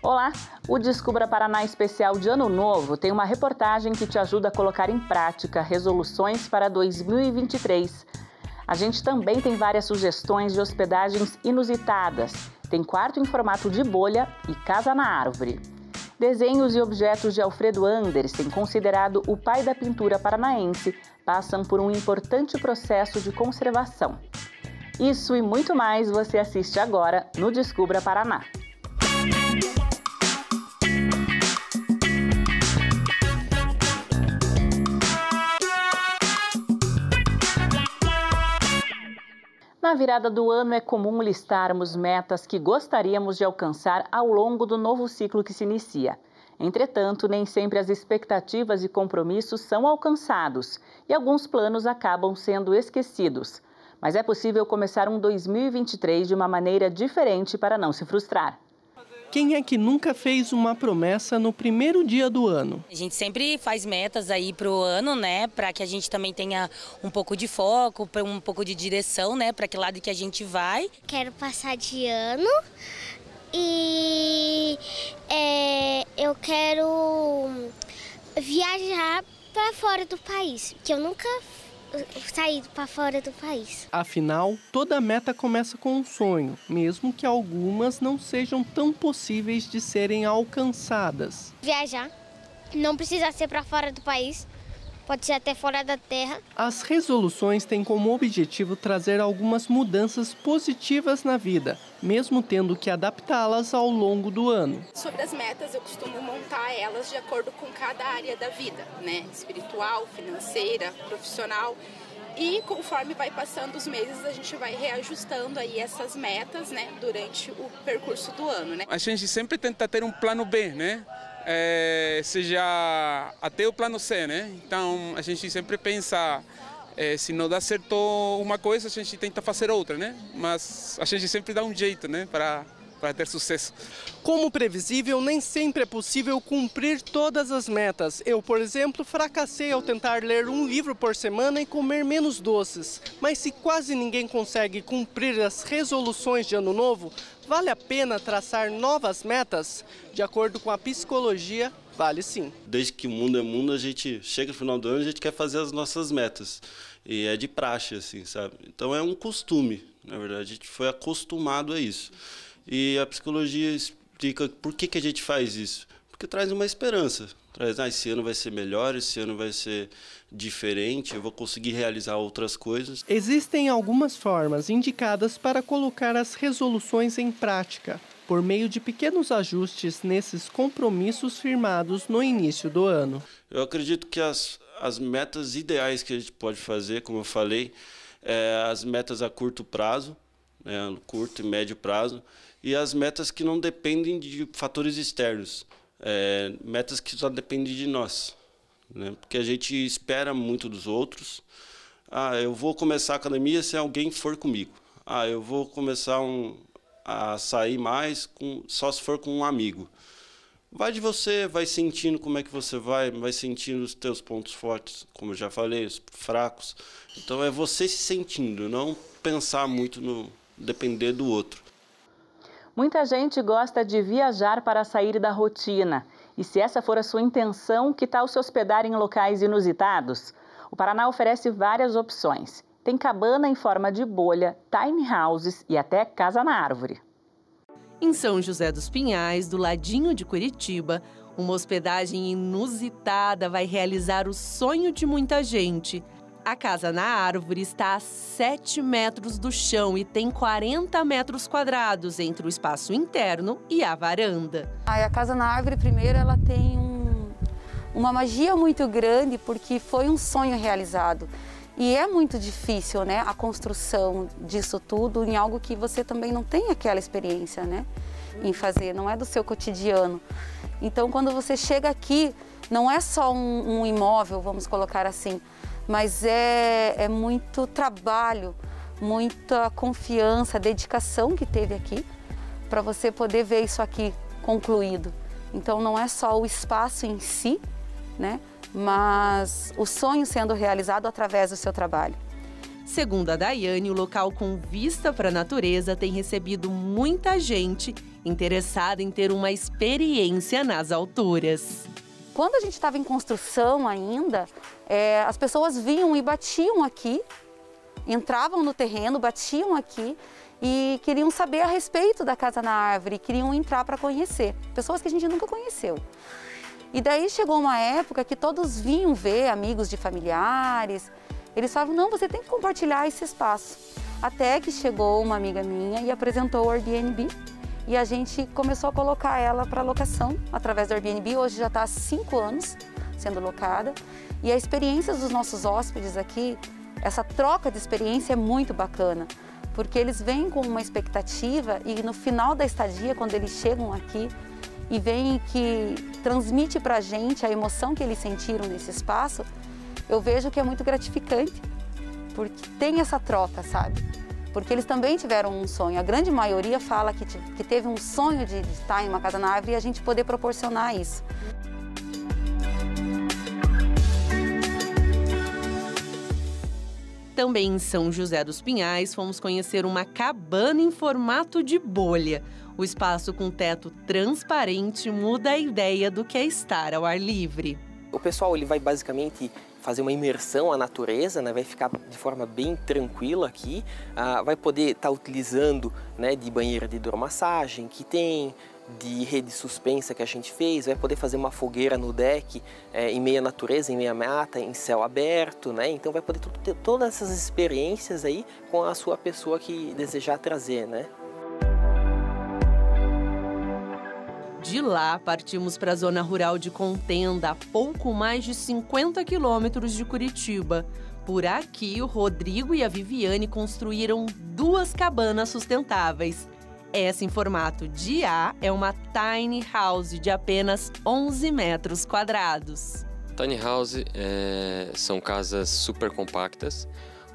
Olá! O Descubra Paraná Especial de Ano Novo tem uma reportagem que te ajuda a colocar em prática resoluções para 2023. A gente também tem várias sugestões de hospedagens inusitadas. Tem quarto em formato de bolha e casa na árvore. Desenhos e objetos de Alfredo Andersen, considerado o pai da pintura paranaense, passam por um importante processo de conservação. Isso e muito mais você assiste agora no Descubra Paraná. Na virada do ano é comum listarmos metas que gostaríamos de alcançar ao longo do novo ciclo que se inicia. Entretanto, nem sempre as expectativas e compromissos são alcançados e alguns planos acabam sendo esquecidos. Mas é possível começar um 2023 de uma maneira diferente para não se frustrar. Quem é que nunca fez uma promessa no primeiro dia do ano? A gente sempre faz metas aí para o ano, né? Para que a gente também tenha um pouco de foco, um pouco de direção, né? Para que lado que a gente vai. Quero passar de ano e é, eu quero viajar para fora do país, que eu nunca sair para fora do país. Afinal, toda meta começa com um sonho, mesmo que algumas não sejam tão possíveis de serem alcançadas. Viajar, não precisa ser para fora do país, pode ser até fora da terra. As resoluções têm como objetivo trazer algumas mudanças positivas na vida, mesmo tendo que adaptá-las ao longo do ano. Sobre as metas, eu costumo montar elas de acordo com cada área da vida, né? Espiritual, financeira, profissional. E conforme vai passando os meses, a gente vai reajustando aí essas metas, né, durante o percurso do ano, né? A gente sempre tenta ter um plano B, né? É, seja até o plano C, né? Então a gente sempre pensa, é, se não dá certo uma coisa, a gente tenta fazer outra, né? Mas a gente sempre dá um jeito, né? Para para ter sucesso. Como previsível, nem sempre é possível cumprir todas as metas. Eu, por exemplo, fracassei ao tentar ler um livro por semana e comer menos doces. Mas se quase ninguém consegue cumprir as resoluções de ano novo, vale a pena traçar novas metas? De acordo com a psicologia, vale sim. Desde que o mundo é mundo, a gente chega no final do ano, a gente quer fazer as nossas metas. E é de praxe, assim, sabe? Então é um costume, na verdade, a gente foi acostumado a isso. E a psicologia explica por que, que a gente faz isso. Porque traz uma esperança. Traz, ah, esse ano vai ser melhor, esse ano vai ser diferente, eu vou conseguir realizar outras coisas. Existem algumas formas indicadas para colocar as resoluções em prática, por meio de pequenos ajustes nesses compromissos firmados no início do ano. Eu acredito que as, as metas ideais que a gente pode fazer, como eu falei, é as metas a curto prazo, né, curto e médio prazo, e as metas que não dependem de fatores externos, é, metas que só dependem de nós, né? porque a gente espera muito dos outros. Ah, eu vou começar a academia se alguém for comigo. Ah, eu vou começar um, a sair mais com, só se for com um amigo. Vai de você, vai sentindo como é que você vai, vai sentindo os teus pontos fortes, como eu já falei, os fracos. Então é você se sentindo, não pensar muito no depender do outro. Muita gente gosta de viajar para sair da rotina. E se essa for a sua intenção, que tal se hospedar em locais inusitados? O Paraná oferece várias opções. Tem cabana em forma de bolha, tiny houses e até casa na árvore. Em São José dos Pinhais, do ladinho de Curitiba, uma hospedagem inusitada vai realizar o sonho de muita gente – a casa na árvore está a 7 metros do chão e tem 40 metros quadrados entre o espaço interno e a varanda. A casa na árvore, primeiro, ela tem um, uma magia muito grande porque foi um sonho realizado. E é muito difícil, né, a construção disso tudo em algo que você também não tem aquela experiência, né, em fazer, não é do seu cotidiano. Então, quando você chega aqui, não é só um, um imóvel, vamos colocar assim, mas é, é muito trabalho, muita confiança, dedicação que teve aqui para você poder ver isso aqui concluído. Então não é só o espaço em si, né, mas o sonho sendo realizado através do seu trabalho. Segundo a Daiane, o local com vista para a natureza tem recebido muita gente interessada em ter uma experiência nas alturas. Quando a gente estava em construção ainda, é, as pessoas vinham e batiam aqui, entravam no terreno, batiam aqui e queriam saber a respeito da Casa na Árvore, queriam entrar para conhecer. Pessoas que a gente nunca conheceu. E daí chegou uma época que todos vinham ver amigos de familiares. Eles falavam: não, você tem que compartilhar esse espaço. Até que chegou uma amiga minha e apresentou o Airbnb e a gente começou a colocar ela para locação através do Airbnb. Hoje já está há cinco anos sendo locada. E a experiência dos nossos hóspedes aqui, essa troca de experiência é muito bacana, porque eles vêm com uma expectativa e no final da estadia, quando eles chegam aqui e veem que transmite para a gente a emoção que eles sentiram nesse espaço, eu vejo que é muito gratificante, porque tem essa troca, sabe? Porque eles também tiveram um sonho. A grande maioria fala que, que teve um sonho de, de estar em uma casa na árvore e a gente poder proporcionar isso. Também em São José dos Pinhais, fomos conhecer uma cabana em formato de bolha. O espaço com teto transparente muda a ideia do que é estar ao ar livre. O pessoal ele vai basicamente fazer uma imersão à natureza, né? vai ficar de forma bem tranquila aqui, ah, vai poder estar tá utilizando né, de banheira de hidromassagem que tem, de rede suspensa que a gente fez, vai poder fazer uma fogueira no deck é, em meia natureza, em meia mata, em céu aberto, né? Então vai poder ter todas essas experiências aí com a sua pessoa que desejar trazer, né? De lá, partimos para a zona rural de Contenda, a pouco mais de 50 quilômetros de Curitiba. Por aqui, o Rodrigo e a Viviane construíram duas cabanas sustentáveis. Essa em formato de A é uma tiny house de apenas 11 metros quadrados. Tiny house é, são casas super compactas,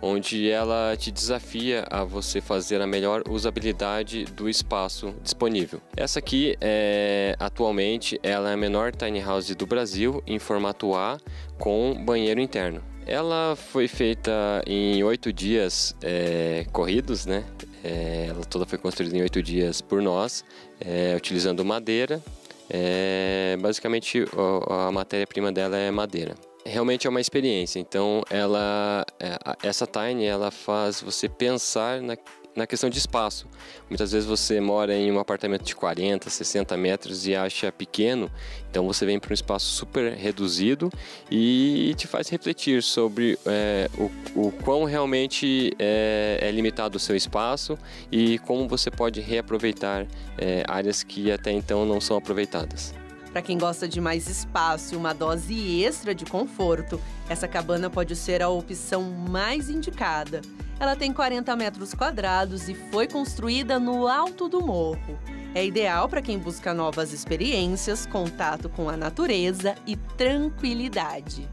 onde ela te desafia a você fazer a melhor usabilidade do espaço disponível. Essa aqui é atualmente ela é a menor tiny house do Brasil em formato A com banheiro interno. Ela foi feita em oito dias é, corridos, né? É, ela toda foi construída em oito dias por nós, é, utilizando madeira. É, basicamente, a, matéria-prima dela é madeira realmente é uma experiência. Então, ela, é, essa Tiny, ela faz você pensar na, na questão de espaço. Muitas vezes você mora em um apartamento de 40, 60 metros e acha pequeno, então você vem para um espaço super reduzido e te faz refletir sobre é, o, o quão realmente é, é, limitado o seu espaço e como você pode reaproveitar é, áreas que até então não são aproveitadas. Para quem gosta de mais espaço e uma dose extra de conforto, essa cabana pode ser a opção mais indicada. Ela tem 40 metros quadrados e foi construída no alto do morro. É ideal para quem busca novas experiências, contato com a natureza e tranquilidade.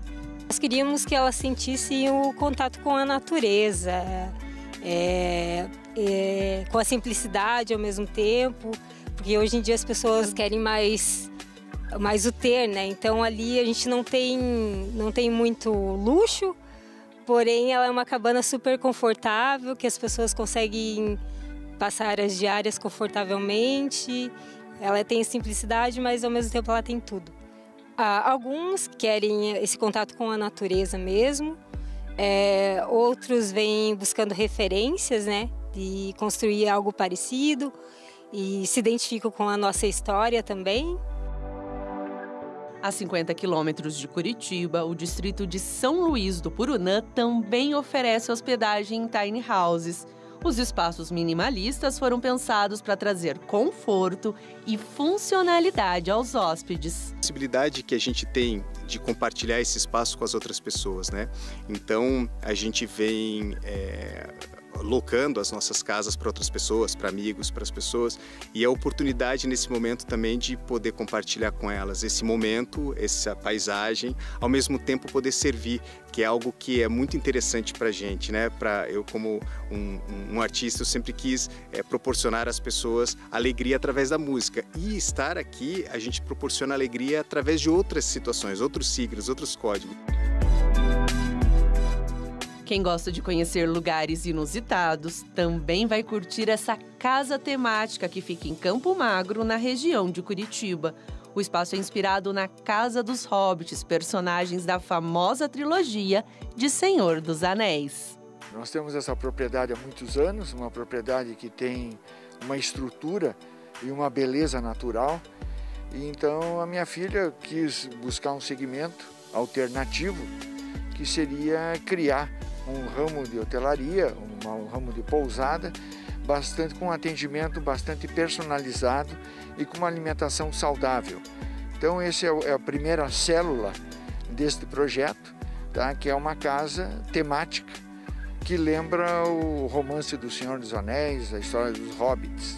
Nós queríamos que ela sentisse o contato com a natureza, é, é, com a simplicidade ao mesmo tempo, porque hoje em dia as pessoas querem mais mais o ter, né? Então ali a gente não tem, não tem muito luxo, porém ela é uma cabana super confortável, que as pessoas conseguem passar as diárias confortavelmente. Ela tem simplicidade, mas ao mesmo tempo ela tem tudo. Ah, alguns querem esse contato com a natureza mesmo, é, outros vêm buscando referências, né? De construir algo parecido e se identificam com a nossa história também. A 50 quilômetros de Curitiba, o distrito de São Luís do Purunã também oferece hospedagem em tiny houses. Os espaços minimalistas foram pensados para trazer conforto e funcionalidade aos hóspedes. A possibilidade que a gente tem de compartilhar esse espaço com as outras pessoas, né? Então a gente vem é locando as nossas casas para outras pessoas, para amigos, para as pessoas, e a oportunidade nesse momento também de poder compartilhar com elas esse momento, essa paisagem, ao mesmo tempo poder servir, que é algo que é muito interessante para a gente, né? Para eu como um, um, artista eu sempre quis é, proporcionar às pessoas alegria através da música e estar aqui a gente proporciona alegria através de outras situações, outros signos, outros códigos. Quem gosta de conhecer lugares inusitados também vai curtir essa casa temática que fica em Campo Magro, na região de Curitiba. O espaço é inspirado na Casa dos Hobbits, personagens da famosa trilogia de Senhor dos Anéis. Nós temos essa propriedade há muitos anos, uma propriedade que tem uma estrutura e uma beleza natural. E então a minha filha quis buscar um segmento alternativo, que seria criar um ramo de hotelaria, um ramo de pousada, bastante com atendimento bastante personalizado e com uma alimentação saudável. Então essa é, é a primeira célula deste projeto, tá? que é uma casa temática que lembra o romance do Senhor dos Anéis, a história dos hobbits.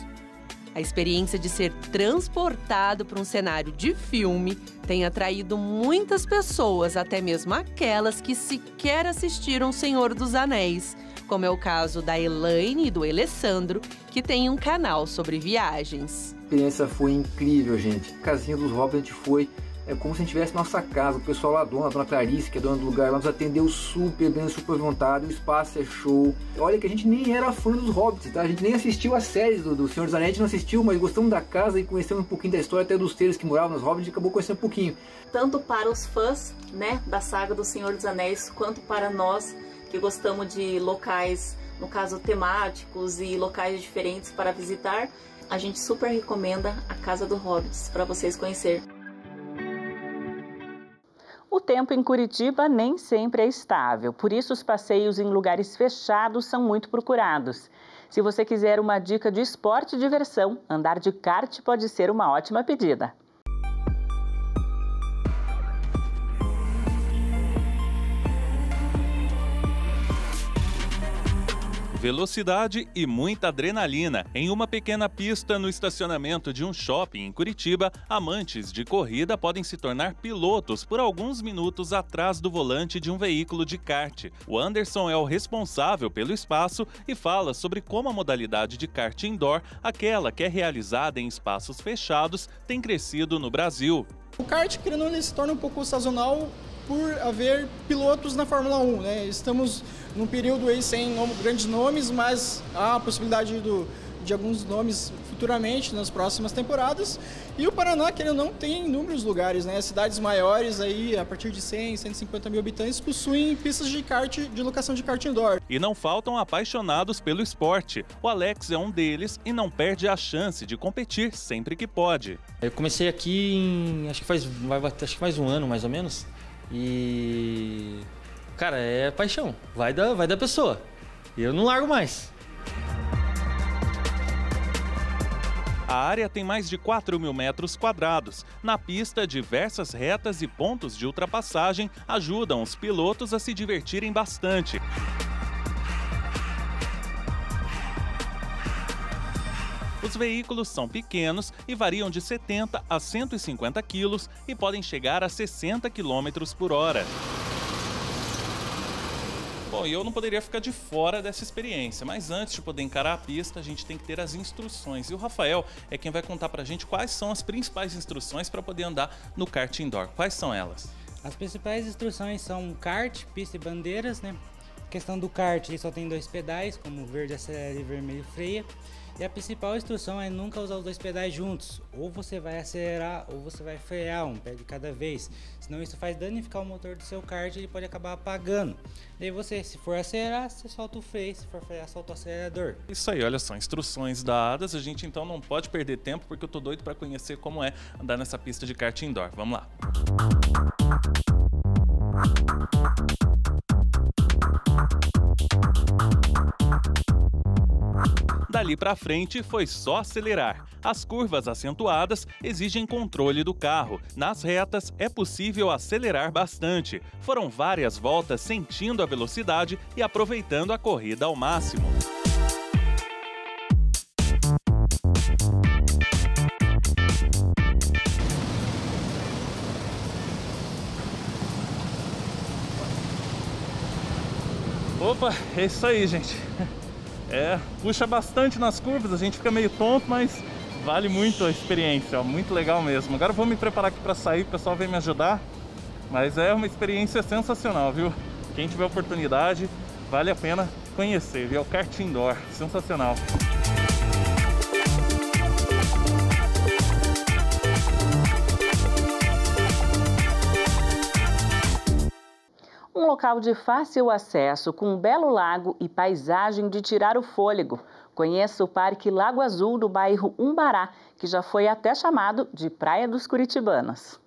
A experiência de ser transportado para um cenário de filme tem atraído muitas pessoas, até mesmo aquelas que sequer assistiram Senhor dos Anéis, como é o caso da Elaine e do Alessandro, que tem um canal sobre viagens. A experiência foi incrível, gente. Casinha dos Hobbits foi é como se a gente tivesse nossa casa. O pessoal lá, dona, a dona Clarice, que é dona do lugar, ela nos atendeu super bem, super vontade. O espaço é show. Olha que a gente nem era fã dos Hobbits, tá? A gente nem assistiu a séries do, do Senhor dos Anéis, não assistiu, mas gostamos da casa e conhecemos um pouquinho da história até dos seres que moravam nos Hobbits e acabou conhecendo um pouquinho. Tanto para os fãs, né, da saga do Senhor dos Anéis, quanto para nós que gostamos de locais, no caso temáticos e locais diferentes para visitar, a gente super recomenda a Casa do Hobbits para vocês conhecerem. O tempo em Curitiba nem sempre é estável, por isso os passeios em lugares fechados são muito procurados. Se você quiser uma dica de esporte e diversão, andar de kart pode ser uma ótima pedida. Velocidade e muita adrenalina. Em uma pequena pista no estacionamento de um shopping em Curitiba, amantes de corrida podem se tornar pilotos por alguns minutos atrás do volante de um veículo de kart. O Anderson é o responsável pelo espaço e fala sobre como a modalidade de kart indoor, aquela que é realizada em espaços fechados, tem crescido no Brasil. O kart, querendo ele se torna um pouco sazonal por haver pilotos na Fórmula 1. Né? Estamos num período aí sem grandes nomes, mas há a possibilidade do, de alguns nomes futuramente nas próximas temporadas. E o Paraná, que ele não tem inúmeros lugares, né? Cidades maiores aí, a partir de 100, 150 mil habitantes, possuem pistas de kart, de locação de kart indoor. E não faltam apaixonados pelo esporte. O Alex é um deles e não perde a chance de competir sempre que pode. Eu comecei aqui em, acho que faz, vai, acho que faz um ano mais ou menos. E. Cara, é paixão. Vai da, vai da pessoa. Eu não largo mais. A área tem mais de 4 mil metros quadrados. Na pista, diversas retas e pontos de ultrapassagem ajudam os pilotos a se divertirem bastante. Os veículos são pequenos e variam de 70 a 150 quilos e podem chegar a 60 quilômetros por hora. Bom, e eu não poderia ficar de fora dessa experiência, mas antes de poder encarar a pista, a gente tem que ter as instruções. E o Rafael é quem vai contar pra gente quais são as principais instruções para poder andar no kart indoor. Quais são elas? As principais instruções são kart, pista e bandeiras, né? A questão do kart, ele só tem dois pedais, como verde acelera e vermelho freia. E a principal instrução é nunca usar os dois pedais juntos. Ou você vai acelerar ou você vai frear um pé de cada vez. Senão isso faz danificar o motor do seu kart e ele pode acabar apagando. Daí você, se for acelerar, você solta o freio, se for frear, solta o acelerador. Isso aí, olha só, instruções dadas. A gente então não pode perder tempo porque eu tô doido para conhecer como é andar nessa pista de kart indoor. Vamos lá. Dali para frente foi só acelerar. As curvas acentuadas exigem controle do carro. Nas retas é possível acelerar bastante. Foram várias voltas sentindo a velocidade e aproveitando a corrida ao máximo. Opa, é isso aí, gente. É, puxa bastante nas curvas, a gente fica meio tonto, mas vale muito a experiência, ó, muito legal mesmo. Agora eu vou me preparar aqui para sair, o pessoal vem me ajudar, mas é uma experiência sensacional, viu? Quem tiver oportunidade, Vale a pena conhecer, viu? É o kart indoor, sensacional. Local de fácil acesso, com um belo lago e paisagem de tirar o fôlego. Conheça o Parque Lago Azul do bairro Umbará, que já foi até chamado de Praia dos Curitibanos.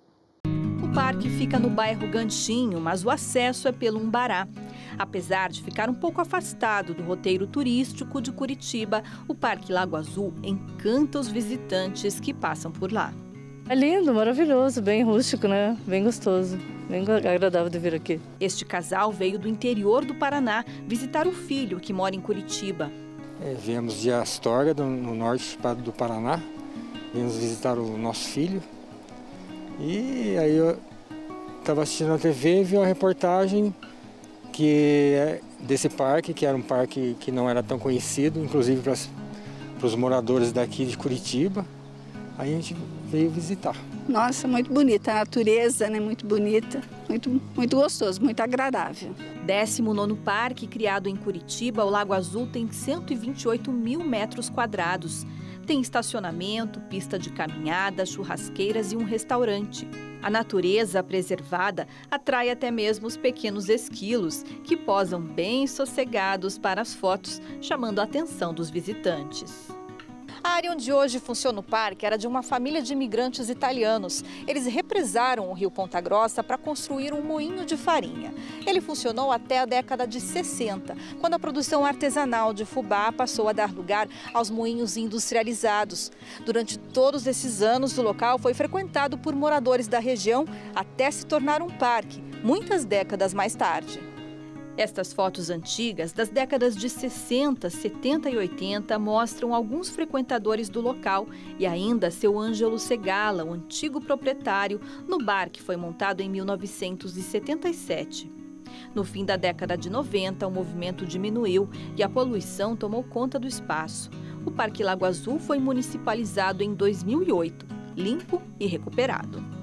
O parque fica no bairro Ganchinho, mas o acesso é pelo Umbará. Apesar de ficar um pouco afastado do roteiro turístico de Curitiba, o Parque Lago Azul encanta os visitantes que passam por lá. É lindo, maravilhoso, bem rústico, né? Bem gostoso, bem agradável de vir aqui. Este casal veio do interior do Paraná visitar o filho que mora em Curitiba. É, viemos de Astorga, no norte do Paraná. Viemos visitar o nosso filho. E aí eu estava assistindo a TV e vi uma reportagem que é desse parque, que era um parque que não era tão conhecido, inclusive para os moradores daqui de Curitiba. Aí a gente veio visitar. Nossa, muito bonita, a natureza, né? Muito bonita, muito, muito gostoso, muito agradável. 19 Parque, criado em Curitiba, o Lago Azul tem 128 mil metros quadrados. Tem estacionamento, pista de caminhada, churrasqueiras e um restaurante. A natureza preservada atrai até mesmo os pequenos esquilos, que posam bem sossegados para as fotos, chamando a atenção dos visitantes. A área onde hoje funciona o parque era de uma família de imigrantes italianos. Eles represaram o rio Ponta Grossa para construir um moinho de farinha. Ele funcionou até a década de 60, quando a produção artesanal de fubá passou a dar lugar aos moinhos industrializados. Durante todos esses anos, o local foi frequentado por moradores da região até se tornar um parque, muitas décadas mais tarde. Estas fotos antigas, das décadas de 60, 70 e 80, mostram alguns frequentadores do local e ainda seu Ângelo Segala, o antigo proprietário, no bar que foi montado em 1977. No fim da década de 90, o movimento diminuiu e a poluição tomou conta do espaço. O Parque Lago Azul foi municipalizado em 2008, limpo e recuperado.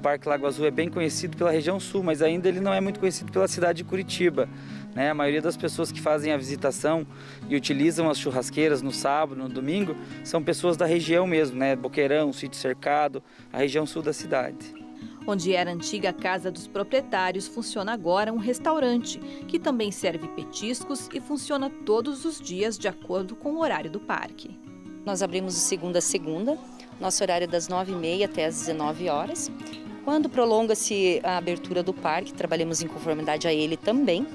O Parque Lago Azul é bem conhecido pela região sul, mas ainda ele não é muito conhecido pela cidade de Curitiba. Né? A maioria das pessoas que fazem a visitação e utilizam as churrasqueiras no sábado, no domingo, são pessoas da região mesmo, né? Boqueirão, Sítio Cercado, a região sul da cidade. Onde era a antiga casa dos proprietários, funciona agora um restaurante, que também serve petiscos e funciona todos os dias de acordo com o horário do parque. Nós abrimos de segunda a segunda, nosso horário é das 9h30 até as 19 horas quando prolonga-se a abertura do parque, trabalhamos em conformidade a ele também.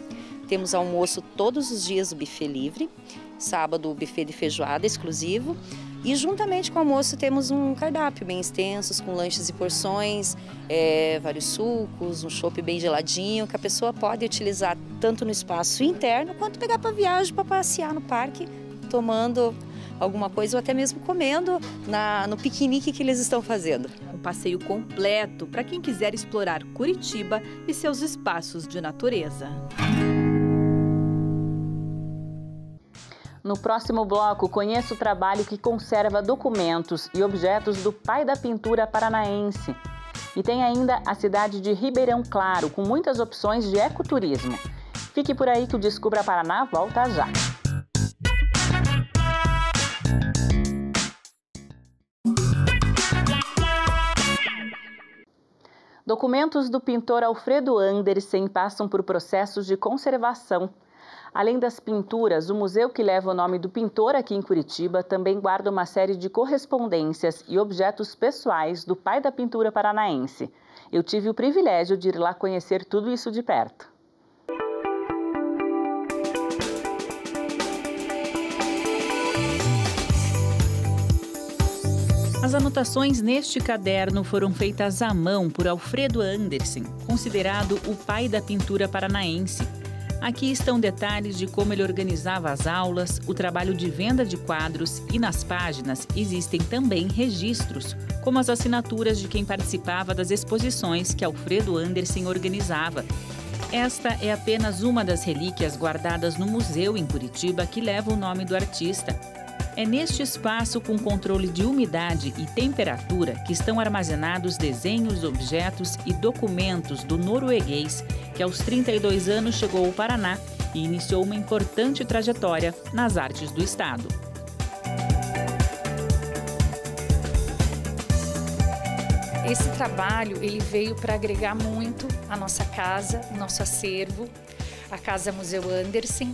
Temos almoço todos os dias o buffet livre, sábado o buffet de feijoada exclusivo e juntamente com o almoço temos um cardápio bem extenso, com lanches e porções, é, vários sucos, um chopp bem geladinho, que a pessoa pode utilizar tanto no espaço interno quanto pegar para viagem, para passear no parque, tomando alguma coisa ou até mesmo comendo na, no piquenique que eles estão fazendo. Um passeio completo para quem quiser explorar Curitiba e seus espaços de natureza. No próximo bloco, conheça o trabalho que conserva documentos e objetos do pai da pintura paranaense. E tem ainda a cidade de Ribeirão Claro, com muitas opções de ecoturismo. Fique por aí que o Descubra Paraná volta já. Documentos do pintor Alfredo Andersen passam por processos de conservação. Além das pinturas, o museu que leva o nome do pintor aqui em Curitiba também guarda uma série de correspondências e objetos pessoais do pai da pintura paranaense. Eu tive o privilégio de ir lá conhecer tudo isso de perto. As anotações neste caderno foram feitas à mão por Alfredo Andersen, considerado o pai da pintura paranaense. Aqui estão detalhes de como ele organizava as aulas, o trabalho de venda de quadros e nas páginas existem também registros, como as assinaturas de quem participava das exposições que Alfredo Andersen organizava. Esta é apenas uma das relíquias guardadas no museu em Curitiba que leva o nome do artista. É neste espaço com controle de umidade e temperatura que estão armazenados desenhos, objetos e documentos do norueguês que aos 32 anos chegou ao Paraná e iniciou uma importante trajetória nas artes do Estado. Esse trabalho ele veio para agregar muito a nossa casa, o nosso acervo, a Casa Museu Anderson,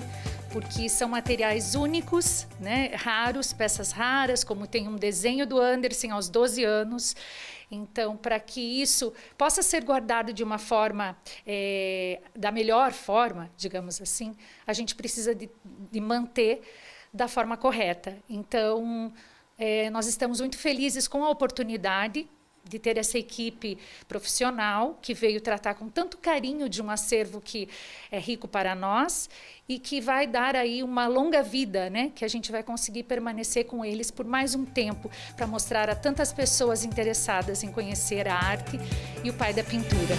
porque são materiais únicos, né, raros, peças raras, como tem um desenho do Anderson aos 12 anos. Então, para que isso possa ser guardado de uma forma, é, da melhor forma, digamos assim, a gente precisa de, de manter da forma correta. Então, é, nós estamos muito felizes com a oportunidade de ter essa equipe profissional que veio tratar com tanto carinho de um acervo que é rico para nós e que vai dar aí uma longa vida, né? Que a gente vai conseguir permanecer com eles por mais um tempo para mostrar a tantas pessoas interessadas em conhecer a arte e o pai da pintura.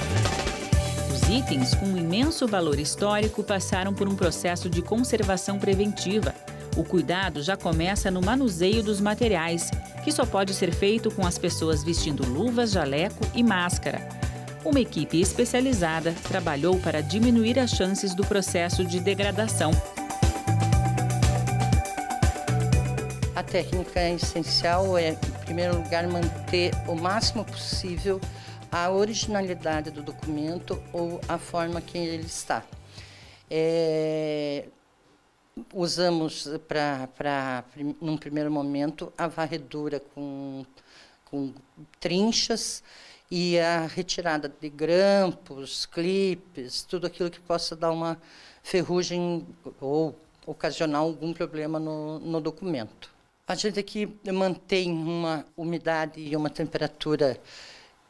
Os itens com um imenso valor histórico passaram por um processo de conservação preventiva o cuidado já começa no manuseio dos materiais, que só pode ser feito com as pessoas vestindo luvas, jaleco e máscara. Uma equipe especializada trabalhou para diminuir as chances do processo de degradação. A técnica essencial é, em primeiro lugar, manter o máximo possível a originalidade do documento ou a forma que ele está. É, usamos para, num primeiro momento, a varredura com, com trinchas e a retirada de grampos, clipes, tudo aquilo que possa dar uma ferrugem ou ocasionar algum problema no, no documento. A gente aqui mantém uma umidade e uma temperatura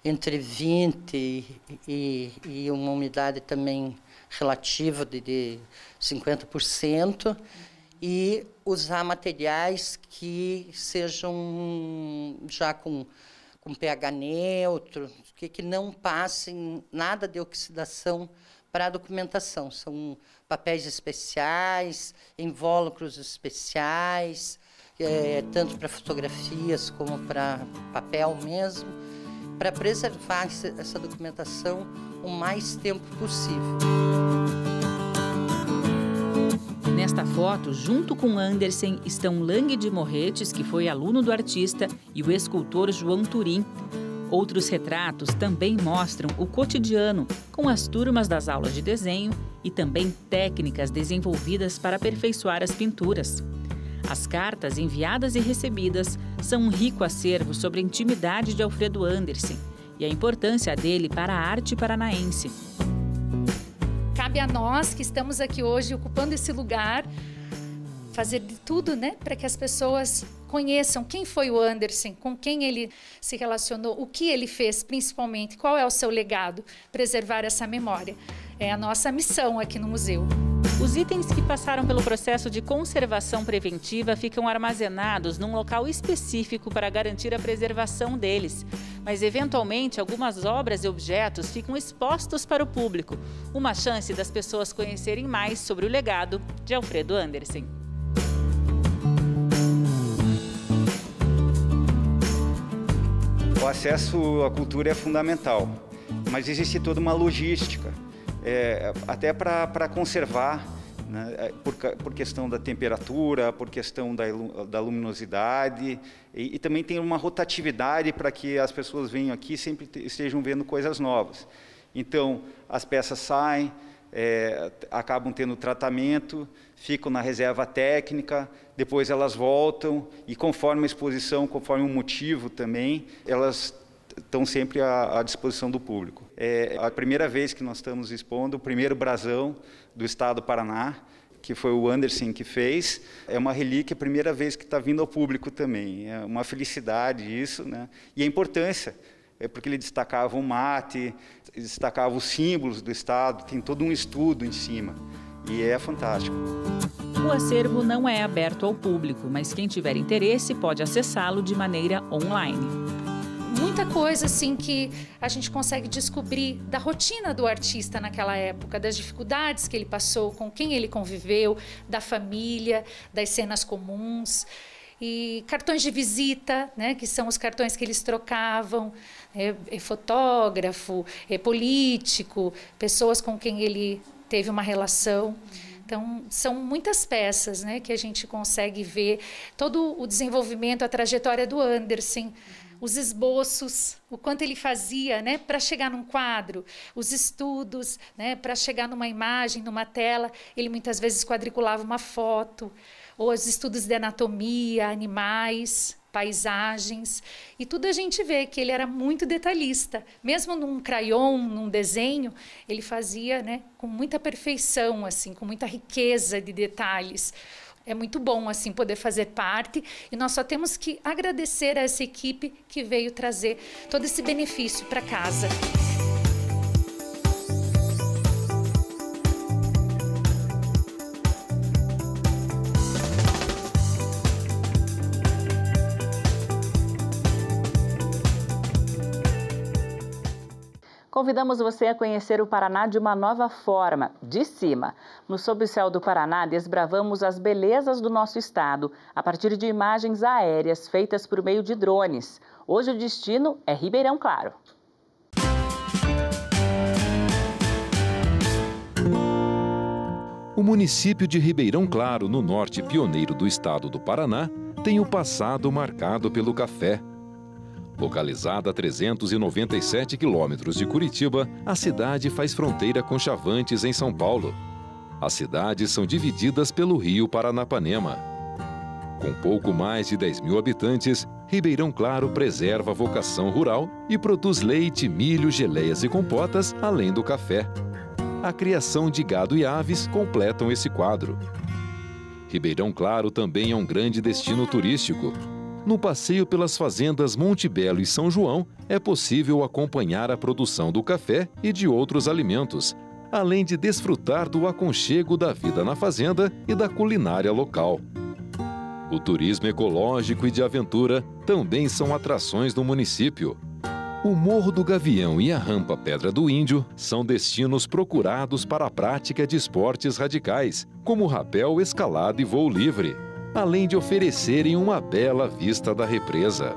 entre 20 e, e uma umidade também relativa de, de 50% e usar materiais que sejam já com, com pH neutro, que, que não passem nada de oxidação para a documentação. São papéis especiais, invólucros especiais, é, tanto para fotografias como para papel mesmo, para preservar essa documentação o mais tempo possível. Nesta foto, junto com Anderson, estão Lang de Morretes, que foi aluno do artista, e o escultor João Turim. Outros retratos também mostram o cotidiano, com as turmas das aulas de desenho e também técnicas desenvolvidas para aperfeiçoar as pinturas. As cartas enviadas e recebidas são um rico acervo sobre a intimidade de Alfredo Anderson e a importância dele para a arte paranaense. Cabe a nós que estamos aqui hoje ocupando esse lugar fazer de tudo, né, para que as pessoas conheçam quem foi o Anderson, com quem ele se relacionou, o que ele fez, principalmente, qual é o seu legado, preservar essa memória. É a nossa missão aqui no museu. Os itens que passaram pelo processo de conservação preventiva ficam armazenados num local específico para garantir a preservação deles. Mas, eventualmente, algumas obras e objetos ficam expostos para o público. Uma chance das pessoas conhecerem mais sobre o legado de Alfredo Anderson. O acesso à cultura é fundamental, mas existe toda uma logística é, até para conservar, né, é, por, por, questão da temperatura, por questão da, da luminosidade, e, e, também tem uma rotatividade para que as pessoas venham aqui e sempre estejam vendo coisas novas. Então, as peças saem, é, acabam tendo tratamento, ficam na reserva técnica, depois elas voltam e conforme a exposição, conforme o motivo também, elas estão sempre à, à, disposição do público. É a primeira vez que nós estamos expondo o primeiro brasão do estado do Paraná, que foi o Anderson que fez. É uma relíquia, a primeira vez que está vindo ao público também. É uma felicidade isso, né? E a importância, é porque ele destacava o mate, destacava os símbolos do estado, tem todo um estudo em cima. E é fantástico. O acervo não é aberto ao público, mas quem tiver interesse pode acessá-lo de maneira online muita coisa assim que a gente consegue descobrir da rotina do artista naquela época, das dificuldades que ele passou, com quem ele conviveu, da família, das cenas comuns e cartões de visita, né, que são os cartões que eles trocavam, é, é fotógrafo, é político, pessoas com quem ele teve uma relação. Então, são muitas peças né, que a gente consegue ver todo o desenvolvimento, a trajetória do Anderson, os esboços, o quanto ele fazia né, para chegar num quadro, os estudos, né, para chegar numa imagem, numa tela. Ele muitas vezes quadriculava uma foto, ou os estudos de anatomia, animais, paisagens, e tudo a gente vê que ele era muito detalhista. Mesmo num crayon, num desenho, ele fazia né, com muita perfeição, assim, com muita riqueza de detalhes é muito bom assim poder fazer parte e nós só temos que agradecer a essa equipe que veio trazer todo esse benefício para casa. Convidamos você a conhecer o Paraná de uma nova forma, de cima. No Sob Céu do Paraná, desbravamos as belezas do nosso estado a partir de imagens aéreas feitas por meio de drones. Hoje o destino é Ribeirão Claro. O município de Ribeirão Claro, no norte pioneiro do estado do Paraná, tem o passado marcado pelo café Localizada a 397 quilômetros de Curitiba, a cidade faz fronteira com Chavantes, em São Paulo. As cidades são divididas pelo rio Paranapanema. Com pouco mais de 10 mil habitantes, Ribeirão Claro preserva a vocação rural e produz leite, milho, geleias e compotas, além do café. A criação de gado e aves completam esse quadro. Ribeirão Claro também é um grande destino turístico, no passeio pelas fazendas Monte Belo e São João, é possível acompanhar a produção do café e de outros alimentos, além de desfrutar do aconchego da vida na fazenda e da culinária local. O turismo ecológico e de aventura também são atrações do município. O Morro do Gavião e a Rampa Pedra do Índio são destinos procurados para a prática de esportes radicais, como rapel, escalada e voo livre além de oferecerem uma bela vista da represa.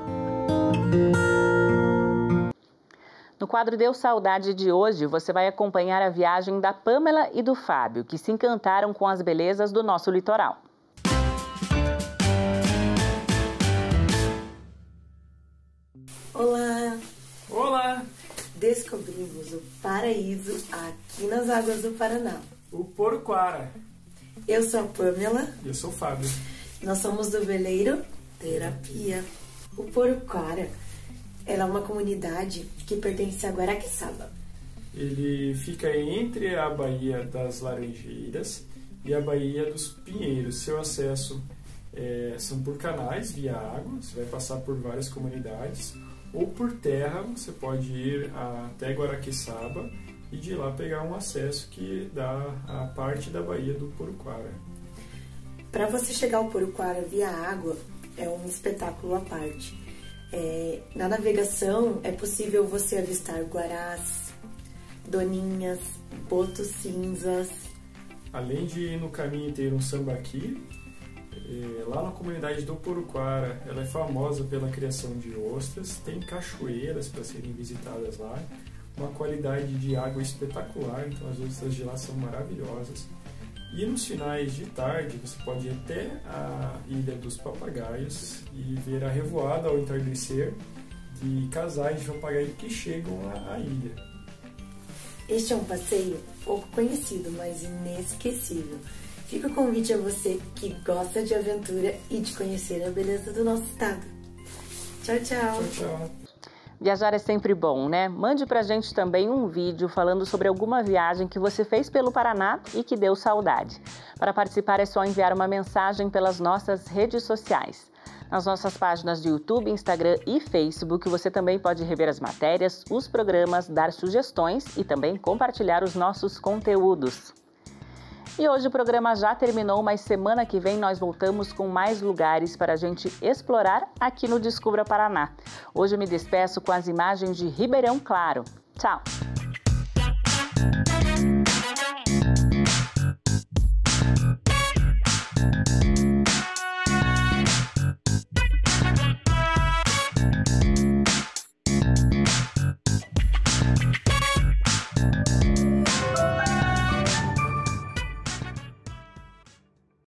No quadro Deu Saudade de hoje, você vai acompanhar a viagem da Pamela e do Fábio, que se encantaram com as belezas do nosso litoral. Olá! Olá! Descobrimos o paraíso aqui nas águas do Paraná. O Porquara. Eu sou a Pamela. E eu sou o Fábio. Nós somos do Veleiro Terapia. O Poruquara ela é uma comunidade que pertence a Guaraqueçaba. Ele fica entre a Baía das Laranjeiras e a Baía dos Pinheiros. Seu acesso é, são por canais via água, você vai passar por várias comunidades, ou por terra, você pode ir até Guaraqueçaba e de lá pegar um acesso que dá a parte da Baía do Poruquara. Para você chegar ao Poruquara via água, é um espetáculo à parte. É, na navegação, é possível você avistar guarás, doninhas, botos cinzas. Além de ir no caminho ter um sambaqui, é, lá na comunidade do Poruquara, ela é famosa pela criação de ostras, tem cachoeiras para serem visitadas lá, uma qualidade de água espetacular, então as ostras de lá são maravilhosas. E nos finais de tarde você pode ir até a Ilha dos Papagaios e ver a revoada ao entardecer de casais de papagaio que chegam à ilha. Este é um passeio pouco conhecido, mas inesquecível. Fica o convite a você que gosta de aventura e de conhecer a beleza do nosso estado. Tchau, tchau. Tchau, tchau. Viajar é sempre bom, né? Mande pra gente também um vídeo falando sobre alguma viagem que você fez pelo Paraná e que deu saudade. Para participar é só enviar uma mensagem pelas nossas redes sociais. Nas nossas páginas de YouTube, Instagram e Facebook, você também pode rever as matérias, os programas, dar sugestões e também compartilhar os nossos conteúdos. E hoje o programa já terminou, mas semana que vem nós voltamos com mais lugares para a gente explorar aqui no Descubra Paraná. Hoje eu me despeço com as imagens de Ribeirão Claro. Tchau!